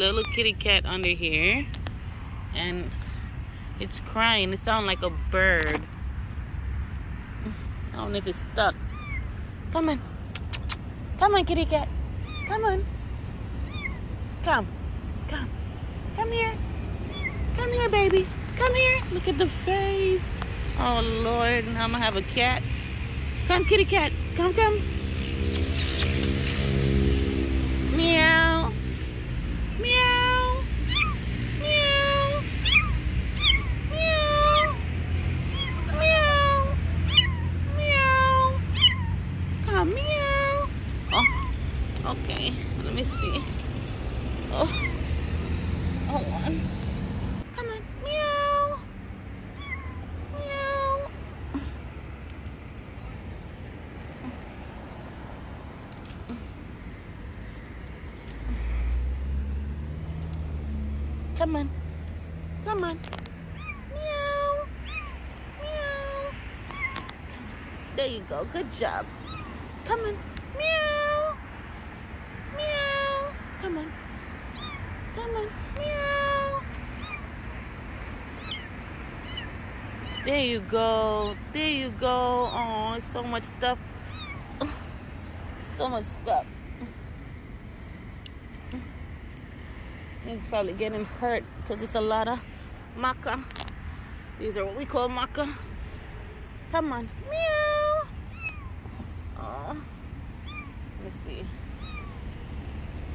little kitty cat under here and it's crying. It sounds like a bird. I don't know if it's stuck. Come on. Come on, kitty cat. Come on. Come. Come. Come here. Come here, baby. Come here. Look at the face. Oh, Lord. Now I'm going to have a cat. Come, kitty cat. Come, come. Meow. Meow. Meow. Meow. Meow. Meow. Come, meow. Oh, okay. Let me see. Oh, hold on. Come on, meow. Meow. Come on. Come on. Meow. Meow. Come on. There you go. Good job. Come on. Meow. Meow. Come on. Come on. Meow. There you go. There you go. Oh, so much stuff. So much stuff. He's probably getting hurt because it's a lot of maca. These are what we call maca. Come on. Meow. Oh. Let me see.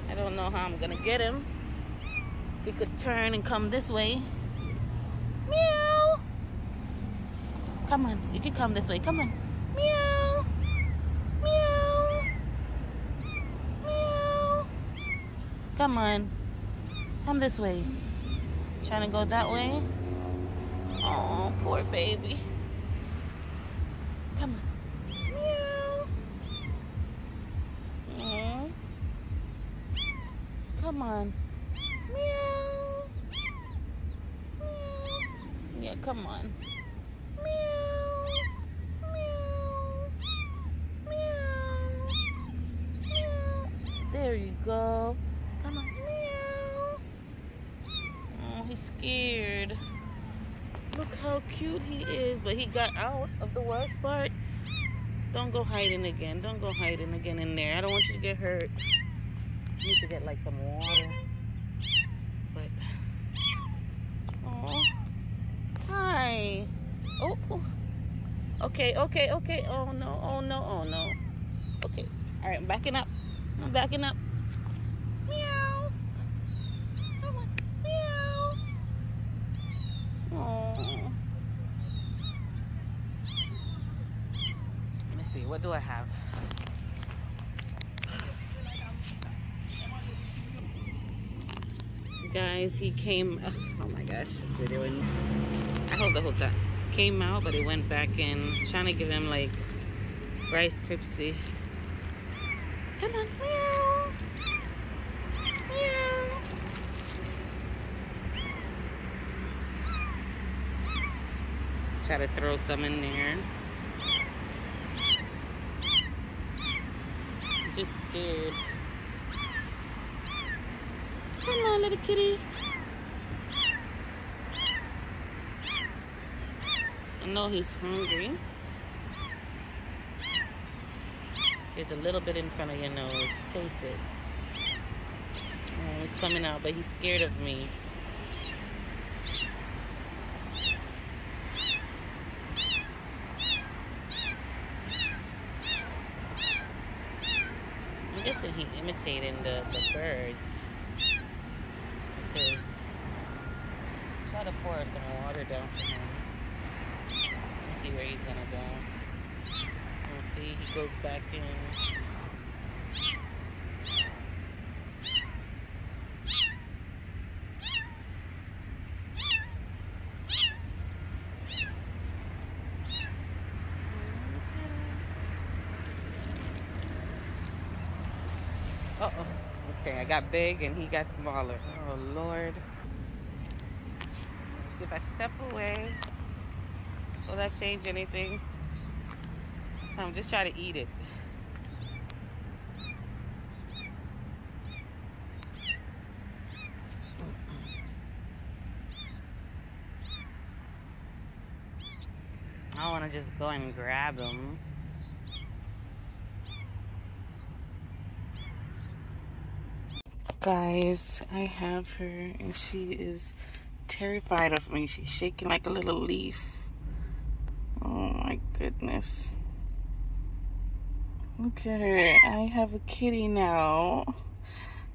I don't know how I'm gonna get him. We could turn and come this way. Meow. Come on. You can come this way. Come on. Meow. Meow. Meow. Come on. Come this way. Trying to go that way. Oh, poor baby. Come on. Meow. Meow. Come on. Meow. Meow. Yeah, come on. Meow. Meow. Meow. Meow. There you go. Come on. Scared. Look how cute he is, but he got out of the worst part. Don't go hiding again. Don't go hiding again in there. I don't want you to get hurt. You need to get like some water. But oh, hi. Oh. okay, okay, okay. Oh no, oh no, oh no. Okay, all right. I'm backing up. I'm backing up. Meow. Come on. Meow. Let me see. What do I have? Guys, he came. Oh my gosh, I hold the whole time. Came out, but it went back in. Trying to give him like Rice Krispie. Come on. Meow. Try to throw some in there. He's just scared. Come on, little kitty. I know he's hungry. There's a little bit in front of your nose. Taste it. Oh, it's coming out, but he's scared of me. I'm guessing he imitating the, the birds. Because try to pour some water down for him. Let's see where he's gonna go. We'll see, he goes back in. I got big and he got smaller. Oh, Lord. So if I step away, will that change anything? I'm just trying to eat it. I want to just go and grab them. Guys, I have her and she is terrified of me. She's shaking like a little leaf. Oh my goodness. Look at her. I have a kitty now.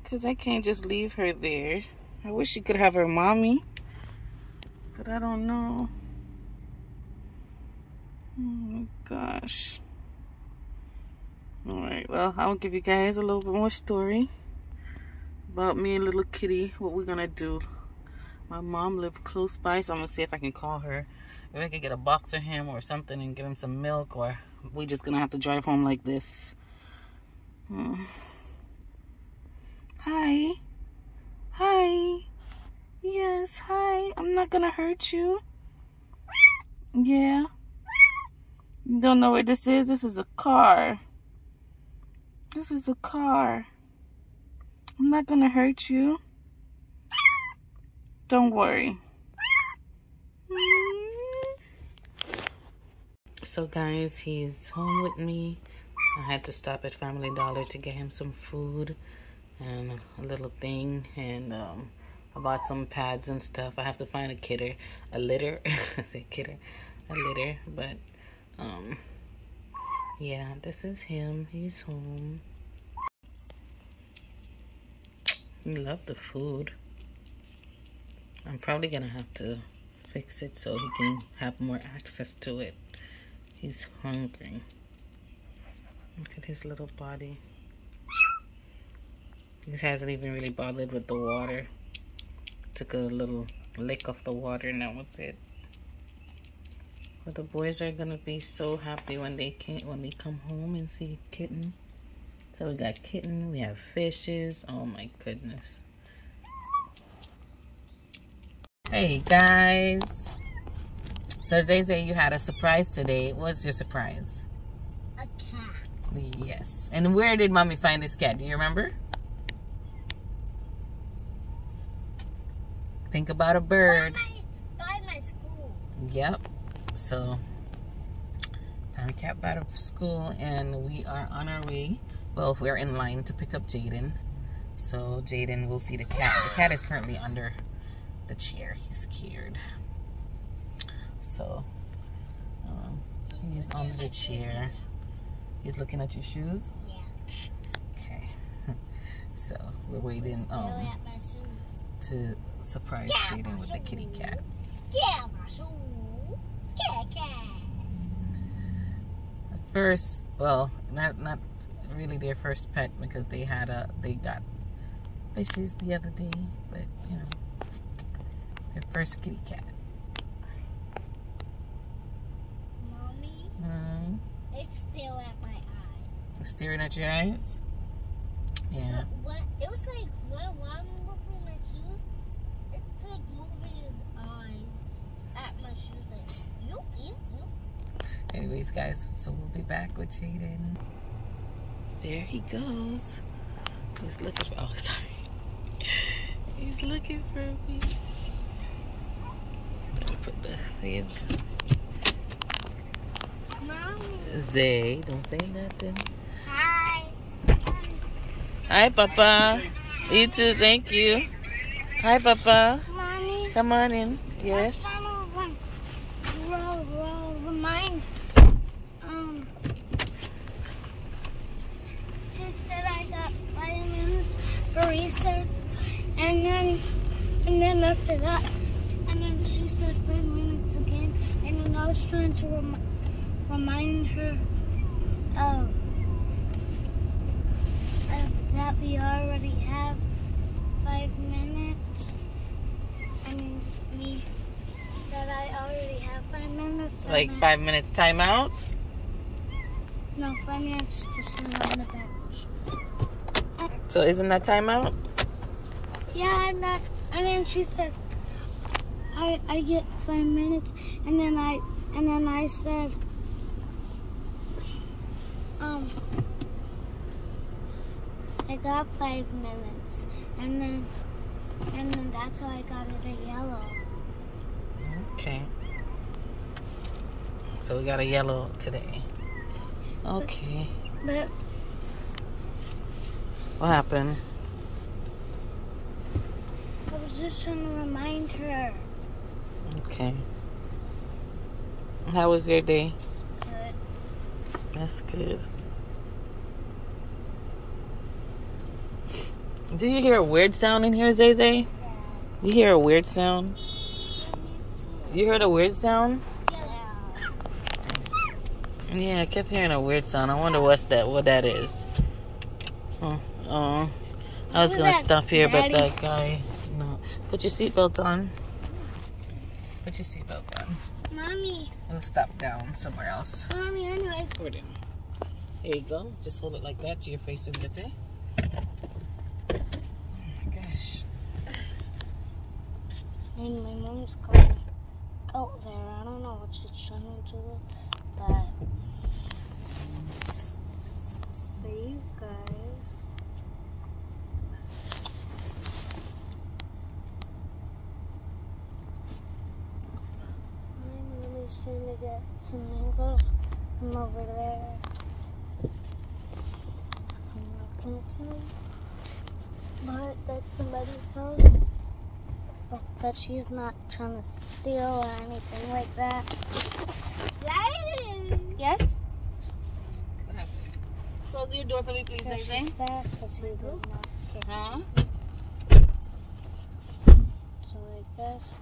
Because I can't just leave her there. I wish she could have her mommy. But I don't know. Oh my gosh. Alright, well, I'll give you guys a little bit more story about me and little kitty, what we're gonna do. My mom lives close by, so I'm gonna see if I can call her. If I can get a box for him or something and give him some milk, or we just gonna have to drive home like this. Hmm. Hi. Hi. Yes, hi. I'm not gonna hurt you. Yeah. You don't know where this is? This is a car. This is a car. I'm not gonna hurt you. Don't worry. So guys, he's home with me. I had to stop at Family Dollar to get him some food and a little thing and um, I bought some pads and stuff. I have to find a kidder, a litter. I say kidder, a litter, but um, yeah, this is him. He's home. He loved the food. I'm probably gonna have to fix it so he can have more access to it. He's hungry. Look at his little body. He hasn't even really bothered with the water. Took a little lick of the water and that was it. But the boys are gonna be so happy when they can't when they come home and see kitten. So we got kitten, we have fishes. Oh my goodness. Hey guys. So Zay you had a surprise today. What's your surprise? A cat. Yes. And where did mommy find this cat? Do you remember? Think about a bird. By my, by my school. Yep. So found a cat by the school and we are on our way well, we're in line to pick up Jaden. So Jaden will see the cat. The cat is currently under the chair. He's scared. So um, he's under the chair. He's looking at your shoes? Yeah. Okay. so we're waiting um, to surprise Jaden with the kitty cat. First, well, not not really their first pet because they had a they got fishes the other day, but you know their first kitty cat. Mommy, Mm, it's still at my eye. staring at your eyes. Yeah. But what it was like when I'm moving my shoes, it's like moving his eyes at my shoes like you, you, you. Anyways, guys, so we'll be back with Jaden. There he goes. He's looking for, oh, sorry. He's looking for me. Put the thing. Mommy. Zay, don't say nothing. Hi. Hi, Papa. You too, thank you. Hi, Papa. Mommy. Come on in. Yes. I'm trying to rem- ro- ro- remind. Um. She said I got vitamins for recess, and then and then after that, and then she said five minutes again, and then I was trying to rem- remind her of, of that we already have five minutes. I mean, me that I already have five minutes. Like I- five minutes timeout. No, five minutes to sit on the bench. So isn't that timeout? Yeah, and that, and then she said, I I get five minutes, and then I and then I said, um, I got five minutes, and then and then that's how I got it a yellow. Okay. So we got a yellow today. Okay. But What happened? I was just trying to remind her. Okay. How was your day? Good. That's good. Do you hear a weird sound in here, Zay Zay? You hear a weird sound? You heard a weird sound? Yeah, yeah, I kept hearing a weird sound. I wonder what's that what that is. Oh, oh. I was gonna stop here, but that guy no. Put your seatbelt on. Put your seatbelt on. Mommy, We'll stop down somewhere else. mommy, anyways. Gordon. Here you go. Just hold it like that to your face, okay? Oh my gosh. And my mom's going out there. I don't know what she's trying to do, but s- so you guys. My mom is trying to get some mangoes from over there. I'm not gonna tell you, but that's somebody's house but that she's not trying to steal or anything like that. Yes? What happened? Close your door for me, please, Yeah, Zay Zay. she's back because she did not get Huh? So I guess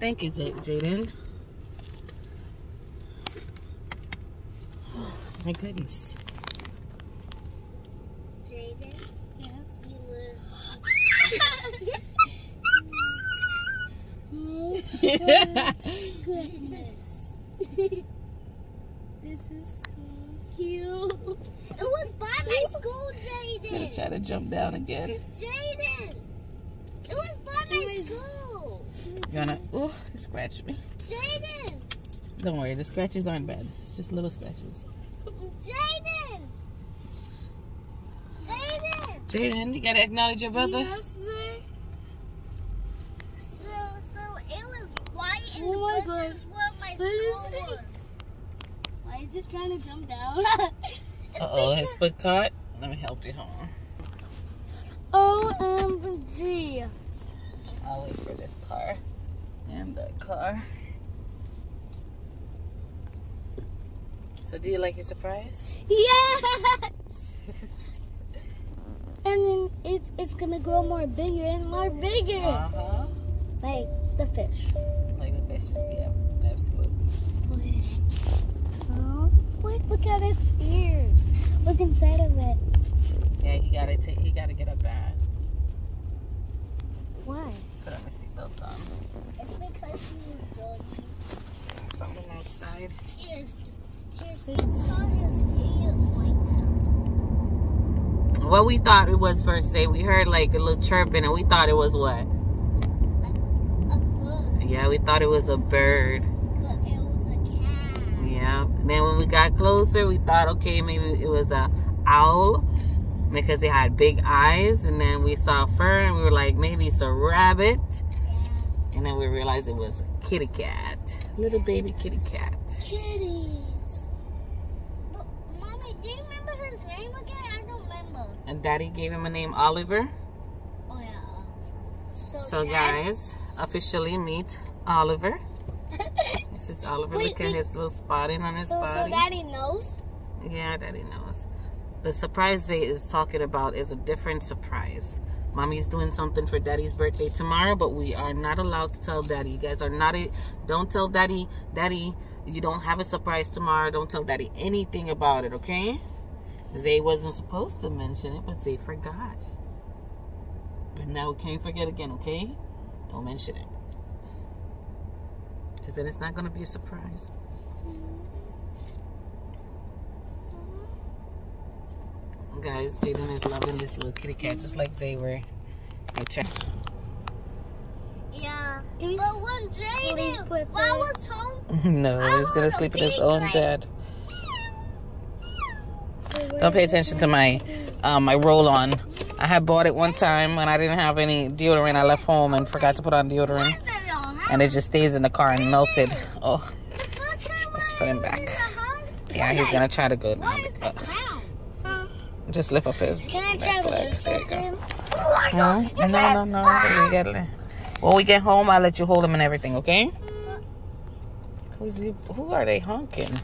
Thank you, Jaden. My goodness. Jaden. Yes. Goodness. this is so cute. It was by my school, He's gonna try to jump down again. Jaden. It was by my school. You wanna? Oh, he scratched me. Jaden. Don't worry, the scratches aren't bad. It's just little scratches. Jaden. Jaden. Jaden, you gotta acknowledge your brother. Yes, sir. So, so it was white and Oh the my bushes where my What is school it? was. Why is it trying to jump down? Uh oh, his foot caught. Let me help you. Hold on. OMG. I'll wait for this car and that car. So, do you like your surprise? Yes. and then it's it's gonna grow more bigger and more bigger, Uh huh. like the fish. Like the fishes, yeah, absolutely. Look, look at its ears. Look inside of it. Yeah, he gotta take. He gotta get up bad. Why? Put on my seatbelt on. It's because he is building. Something outside. He is. His, saw his ears like What we thought it was first, say we heard like a little chirping, and we thought it was what? Yeah, we thought it was a bird. but it was a cat. Yeah. Then when we got closer, we thought, okay, maybe it was a owl because it had big eyes. And then we saw fur, and we were like, maybe it's a rabbit. And then we realized it was a kitty cat, little baby kitty cat. Kitties. But, mommy, do you remember his name again? I don't remember. And Daddy gave him a name, Oliver. Oh yeah. So, So guys, officially meet Oliver. This is Oliver. Wait, Look at his little spotting on his so, body. so Daddy knows. Yeah, Daddy knows. The surprise Zay is talking about is a different surprise. Mommy's doing something for Daddy's birthday tomorrow, but we are not allowed to tell Daddy. You guys are not. A, don't tell Daddy. Daddy, you don't have a surprise tomorrow. Don't tell Daddy anything about it, okay? Zay wasn't supposed to mention it, but they forgot. But now we can't forget again, okay? Don't mention it. Because then it's not going to be a surprise. Guys, Jaden is loving this little kitty cat just like they were. Your turn. Yeah. Can we But when sleep Jaden, with when I was home, no, I he's gonna sleep with his own like- dad. Don't pay attention to my um, my roll on. I had bought it one time when I didn't have any deodorant. I left home and forgot to put on deodorant, I said, "Oh, and it just stays in the car and melted. Oh, The first time Let's put him back. In the house? Yeah, he's gonna try to go down. What is the sound? Huh? Just lift up his Can I try back to legs. There you go. Oh? No, no, no, no. It. When we get home, I'll let you hold him and everything, okay? Who's you? Who are they honking?